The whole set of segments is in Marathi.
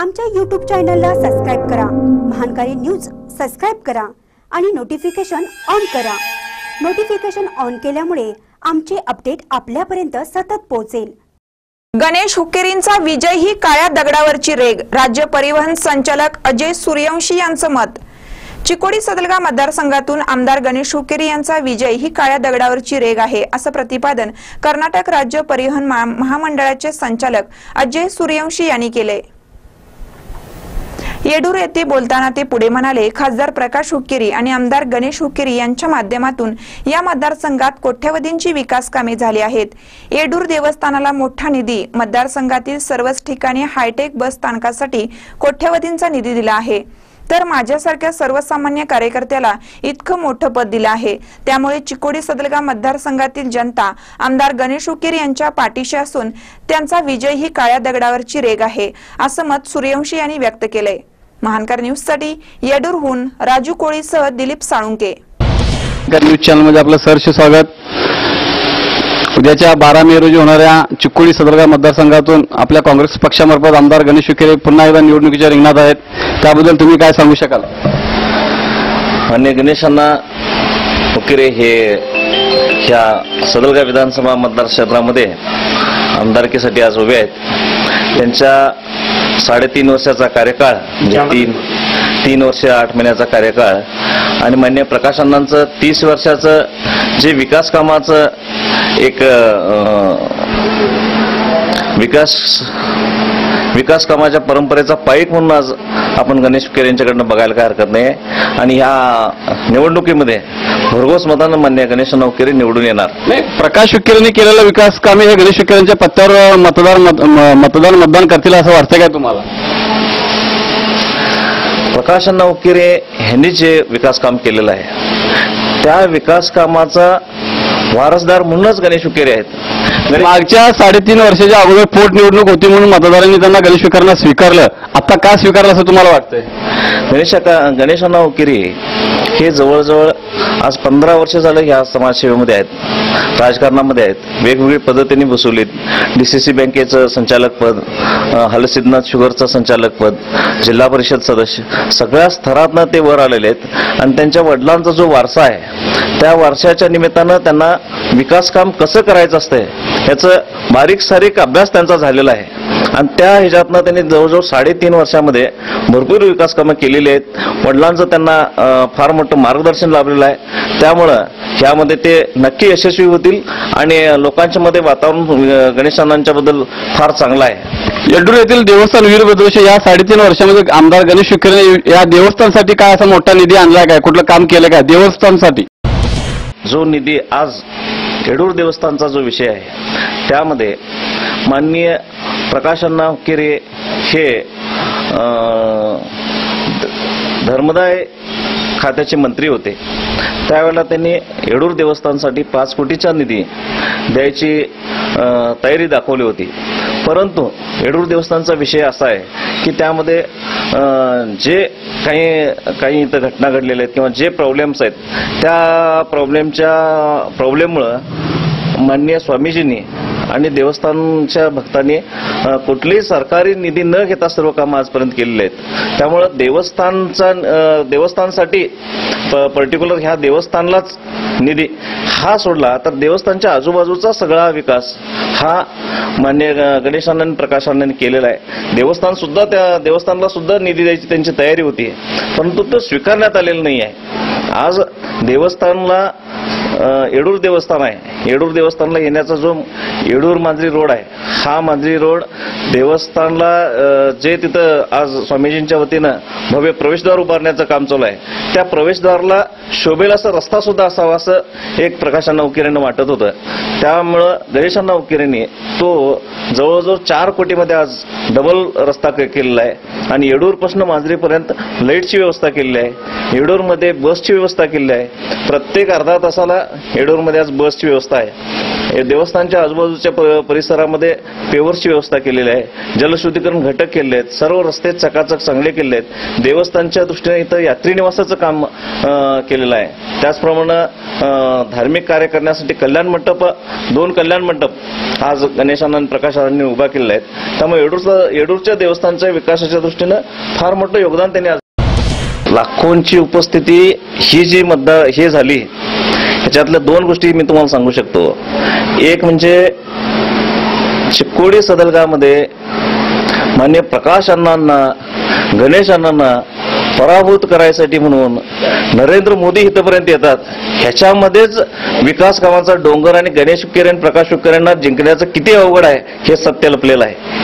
आमच्या यूट्यूब चॅनलला सबस्क्राईब करा. महानकारी न्यूज सबस्क्राईब करा आणि नोटिफिकेशन ऑन करा. नोटिफिकेशन ऑन केल्यामुळे आमचे अपडेट आपल्यापर्यंत सतत पोहोचेल. गणेश हुक्केरींचा विजय ही काळ्या दगडावरची रेग. राज्य परिवहन संचालक अजय सूर्यवंशी यांचं मत. चिकोडी सदलगा मतदारसंघातून आमदार गणेश हुकेरी यांचा विजय ही काळ्या दगडावरची रेग आहे असं प्रतिपादन कर्नाटक राज्य परिवहन महा- महामंडळाचे संचालक अजय सूर्यवंशी यांनी केले. येडूर येथे बोलताना ते पुढे म्हणाले खासदार प्रकाश हुक्केरी आणि आमदार गणेश हुक्केरी यांच्या माध्यमातून या मतदारसंघात कोट्यवधींची विकास कामे झाली आहेत. येडूर देवस्थानाला मोठा निधी मतदारसंघातील सर्वच ठिकाणी हायटेक बस स्थानकासाठी कोट्यवधींचा निधी दिला आहे. तर माझ्यासारख्या सर्वसामान्य कार्यकर्त्याला इतकं मोठं पद दिलं आहे. त्यामुळे चिकोडी सदलगा मतदारसंघातील जनता आमदार गणेश हुकेर यांच्या पाठीशी असून त्यांचा विजय ही काळ्या दगडावरची रेग आहे असं मत सूर्यवंशी यांनी व्यक्त केलंय. महानकार न्यूजसाठी येडूरहून राजू कोळीसह दिलीप साळुंके. न्यूज चॅनलमध्ये आपलं सहर्ष स्वागत. उद्याच्या बारा मे रोजी होणाऱ्या चिक्कोडी सदरगा मतदारसंघातून आपल्या काँग्रेस पक्षामार्फत आमदार गणेश विखेरे पुन्हा एकदा निवडणुकीच्या रिंगणात आहेत. त्याबद्दल तुम्ही काय सांगू शकाल? मान्य गणेशांना उकिरे हे ह्या सदलगा विधानसभा मतदारक्षेत्रामध्ये आमदारकीसाठी आज उभे आहेत. त्यांच्या साडेतीन वर्षाचा कार्यकाळ म्हणजे तीन तीन वर्ष आठ महिन्याचा कार्यकाळ. आणि मान्य प्रकाश अण्णांचं तीस वर्षाचं जे विकास कामाचं एक विकास विकास कामाच्या परंपरेचा पाईक म्हणून आज आपण गणेश केर यांच्याकडनं बघायला काय हरकत नाही आणि ह्या निवडणुकीमध्ये भरघोस मतानं मान्य गणेश नौकेरी निवडून येणार. नाही प्रकाश विखेरेंनी केलेलं विकास कामे हे गणेश विखेरेंच्या पत्त्यावर मतदार मत- म- मतदान मतदान करतील असं वाटतंय काय तुम्हाला? प्रकाश नौकेरे ह्यांनी जे विकास काम केलेलं आहे त्या विकास कामाचा वारसदार म्हणूनच गणेश उकेरे आहेत. मागच्या साडेतीन वर्षाच्या अगोदर पोटनिवडणूक होती म्हणून मतदारांनी त्यांना गणेश विखेरांना स्वीकारलं. आता का स्वीकारलं असं तुम्हाला वाटतंय? गणेश गणेशांना उकिरी हे जवळजवळ आज पंधरा वर्ष झालं ह्या समाजसेवेमध्ये आहेत राजकारणामध्ये आहेत वेगवेगळी पदं त्यांनी सी डीसीसी बँकेचं संचालक पद हलसिद्धनाथ शुगरचं संचालक पद जिल्हा परिषद सदस्य सगळ्या स्तरातनं ते वर आलेले आहेत. आणि त्यांच्या वडिलांचा जो वारसा आहे त्या वारशाच्या निमित्तानं त्यांना विकास काम कसं करायचं असतंय याचं बारीक सारीक अभ्यास त्यांचा झालेला आहे. आणि त्या ह्याच्यातनं त्यांनी जवळजवळ साडेतीन वर्षामध्ये भरपूर विकास कामं केलेली आहेत. वडिलांचं त्यांना फार मोठं मार्गदर्शन लाभलेलं आहे. त्यामुळं ह्यामध्ये ते नक्की यशस्वी होतील आणि लोकांच्या मध्ये वातावरण अं, गणेशांनांच्या बद्दल फार चांगलं आहे. येड्डूर येथील देवस्थान वीर बद्रोश या साडेतीन वर्षामध्ये आमदार गणेश विखेरे या देवस्थानसाठी काय असा मोठा निधी आणलाय काय? कुठलं काम केलं काय? देवस्थानसाठी. जो निधी आज केडूर देवस्थानचा जो विषय आहे त्यामध्ये माननीय प्रकाशअण्णा किरे हे धर्मदाय खात्याचे मंत्री होते. त्यावेळेला त्यांनी येडूर देवस्थानसाठी पाच कोटीचा निधी द्यायची तयारी दाखवली होती. परंतु येडूर देवस्थानचा विषय असा आहे की त्यामध्ये जे काही काही इथं घटना घडलेल्या आहेत किंवा जे प्रॉब्लेम्स आहेत त्या प्रॉब्लेमच्या प्रॉब्लेममुळं माननीय स्वामीजींनी आणि देवस्थानच्या भक्तांनी कुठलीही सरकारी निधी न घेता सर्व कामं आजपर्यंत केलेली आहेत. त्यामुळं देवस्थानचा देवस्थानसाठी पर्टिक्युलर ह्या देवस्थानलाच निधी हा सोडला. तर देवस्थानच्या आजूबाजूचा सगळा विकास हा मान्य गणेशानंद प्रकाशानंद केलेला आहे. देवस्थान सुद्धा त्या देवस्थानला सुद्धा निधी द्यायची त्यांची तयारी होती. परंतु तो स्वीकारण्यात आलेला नाही आहे आज देवस्थानला येडूर देवस्थान आहे. येडूर देवस्थानला येण्याचा जो येडूर मांजरी रोड आहे हा मांजरी रोड देवस्थानला जे तिथं आज स्वामीजींच्या वतीनं भव्य प्रवेशद्वार उभारण्याचं काम चालू आहे त्या प्रवेशद्वारला शोभेल असा रस्ता सुद्धा असावा असं एक प्रकाशांना उकिरेनं वाटत होतं. त्यामुळं गणेशांना उकिरेने तो जवळजवळ चार कोटीमध्ये आज डबल रस्ता के- केलेला आहे आणि येडूरपासून मांजरीपर्यंत लाईटची व्यवस्था केलेली आहे. येडूरमध्ये बसची व्यवस्था केलेली आहे. प्रत्येक अर्धा तासाला येडूरमध्ये आज बसची व्यवस्था आहे. देवस्थानच्या आजूबाजूच्या परिसरामध्ये पेवर्सची व्यवस्था केलेली आहे. जलशुद्धीकरण घटक केले आहेत. सर्व रस्ते चकाचक चांगले केले आहेत. देवस्थानच्या दृष्टीने इथं यात्री निवासाचं काम केलेलं आहे. त्याचप्रमाणे धार्मिक कार्य करण्यासाठी कल्याण मंडप दोन कल्याण मंडप आज गणेशानंद प्रकाशांनी उभा केलेला आहेत. त्यामुळे येडूरचा येडूरच्या देवस्थानच्या विकासाच्या दृष्टीनं फार मोठं योगदान त्यांनी लाखोंची उपस्थिती ही जी मतदार हे झाली ह्याच्यातल्या दोन गोष्टी मी तुम्हाला सांगू शकतो. एक म्हणजे चिकोडी सदलगामध्ये मान्य प्रकाश अण्णांना गणेश अण्णांना पराभूत करायसाठी म्हणून नरेंद्र मोदी इथपर्यंत येतात. ह्याच्यामध्येच विकास कामाचा डोंगर आणि गणेश हुक्केरे आणि प्रकाश हुक्केरे यांना जिंकण्याचं किती अवघड आहे हे सत्य लपलेलं आहे.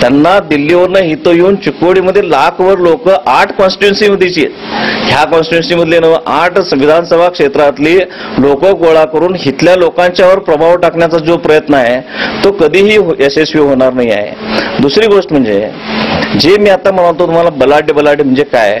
त्यांना दिल्लीवरनं इथं येऊन चिकोडीमध्ये लाखवर लोक आठ कॉन्स्टिट्युन्सीमध्येची ह्या कॉन्स्टिट्युन्सी मधले आठ विधानसभा क्षेत्रातली लोक गोळा करून इथल्या लोकांच्यावर प्रभाव टाकण्याचा जो प्रयत्न आहे तो कधीही यशस्वी होणार नाही आहे. दुसरी गोष्ट म्हणजे जे मी आता म्हणतो तुम्हाला बलाढ्य बलाढ्य म्हणजे काय?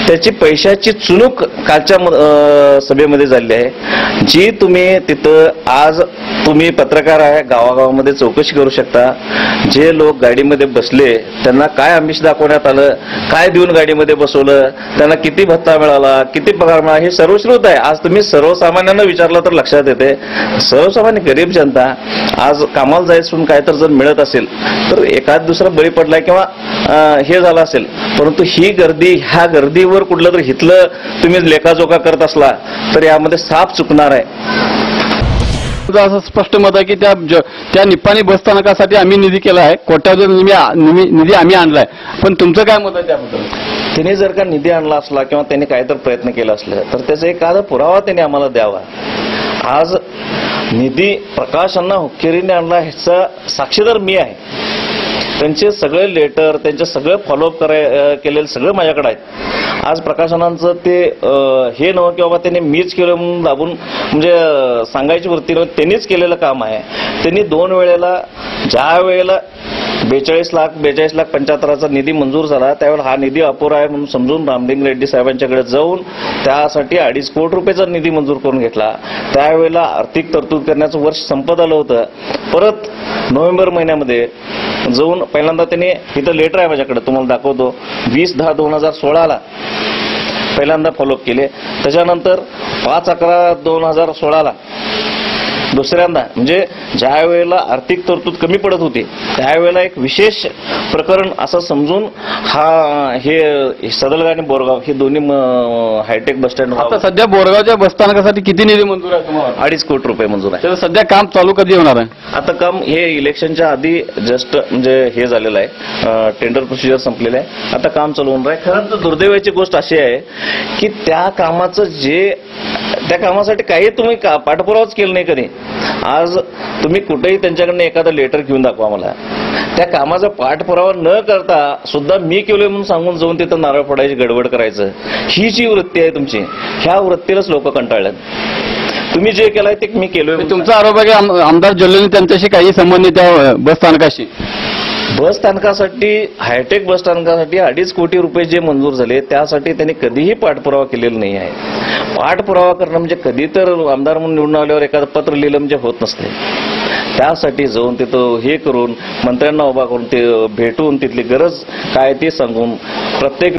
त्याची पैशाची चुणूक कालच्या म- सभेमध्ये झाली आहे. जी तुम्ही तिथं आज तुम्ही पत्रकार आहे गावागावामध्ये चौकशी करू शकता. जे लोक गाडीमध्ये बसले त्यांना काय आमिष दाखवण्यात आलं काय देऊन गाडीमध्ये बसवलं त्यांना किती भत्ता मिळाला किती पगार मिळाला हे सर्वश्रुत आहे. आज तुम्ही सर्वसामान्यांना विचारलं तर लक्षात येते. सर्वसामान्य गरीब जनता आज कामाला जायचं काय तर जर मिळत असेल तर एखाद दुसरा बळी पडलाय किंवा हे झालं असेल. परंतु ही गर्दी ह्या गर्दीवर कुठलं तर हितलं तुम्ही लेखाजोखा करत असला तर यामध्ये साफ चुकणार आहे. असं स्पष्ट मत आहे की त्या त्या निप्पाणी बस स्थानकासाठी आम्ही निधी केला आहे कोट्यावधी निधी आम्ही आणलाय. पण तुमचं काय मत आहे त्याबद्दल? तिने जर का निधी आणला असला किंवा त्यांनी काही तर प्रयत्न केला असला तर त्याचा एखादा पुरावा त्यांनी आम्हाला द्यावा. आज निधी प्रकाश अण्णा हुक्केरीने आणला ह्याचा साक्षीदार मी आहे. त्यांचे सगळे लेटर त्यांचे सगळे फॉलोअप कराय अं, केलेले सगळे माझ्याकडे आहेत. आज प्रकाशनांचं ते हे नव्हतं की बाबा त्यांनी मीच केलं म्हणून दाबून म्हणजे सांगायची वृत्ती नव्हती त्यांनीच केलेलं काम आहे. त्यांनी दोन वेळेला ज्या वेळेला बेचाळीस लाख बेचाळीस लाख पंच्याहत्तराचा निधी मंजूर झाला त्यावेळेला हा निधी अपुरा आहे म्हणून समजून रामलिंग रेड्डी साहेबांच्याकडे जाऊन त्यासाठी अडीच कोटी रुपयेचा निधी मंजूर करून घेतला. त्यावेळेला आर्थिक तरतूद करण्याचं वर्ष संपत आलं होतं. परत नोव्हेंबर महिन्यामध्ये जाऊन पहिल्यांदा त्यांनी इथं लेटर आहे माझ्याकडे तुम्हाला दाखवतो. वीस दहा दोन हजार सोळाला पहिल्यांदा फॉलोअप केले. त्याच्यानंतर पाच अकरा दोन हजार सोळाला दुसऱ्यांदा म्हणजे ज्या वेळेला आर्थिक तरतूद कमी पडत होती त्यावेळेला एक विशेष प्रकरण असं समजून हा हे सदलगा आणि बोरगाव हे दोन्ही हायटेक बस स्टँड आता सध्या बोरगावच्या बस स्थानकासाठी किती निधी मंजूर आहे तुम्हाला? अडीच कोटी रुपये मंजूर आहे. सध्या काम चालू कधी होणार आहे? आता काम हे इलेक्शनच्या आधी जस्ट म्हणजे हे झालेलं आहे. टेंडर प्रोसिजर संपलेलं आहे. आता काम चालू होणार आहे. खरं तर दुर्दैवाची गोष्ट अशी आहे की त्या कामाचं जे त्या कामासाठी काही तुम्ही का- पाठपुरावाच केलं नाही कधी? आज तुम्ही कुठेही त्यांच्याकडनं एखादं लेटर घेऊन दाखवा मला. त्या कामाचा पाठपुरावा न करता सुद्धा मी केलोय म्हणून सांगून जाऊन तिथं नारळ फोडायची गडबड करायचं. ही जी वृत्ती आहे तुमची. ह्या वृत्तीलाच लोक कंटाळल्यात. तुम्ही जे केलंय ते मी केलोय तुमचा आरोप आहे की आम- आमदार जल्लोनी त्यांच्याशी काही संबंध नाही त्या बस स्थानकाशी बस स्थानकासाठी हायटेक बस स्थानकासाठी अडीच कोटी रुपये जे मंजूर झाले त्यासाठी त्यांनी कधीही पाठपुरावा केलेला नाही आहे. पाठपुरावा करणं म्हणजे कधी तर आमदार म्हणून निवडून आल्यावर एखादं पत्र लिहिलं म्हणजे होत नसते. त्यासाठी जाऊन तिथं हे करून मंत्र्यांना उभा करून ते भेटून तिथली गरज काय ते सांगून प्रत्येक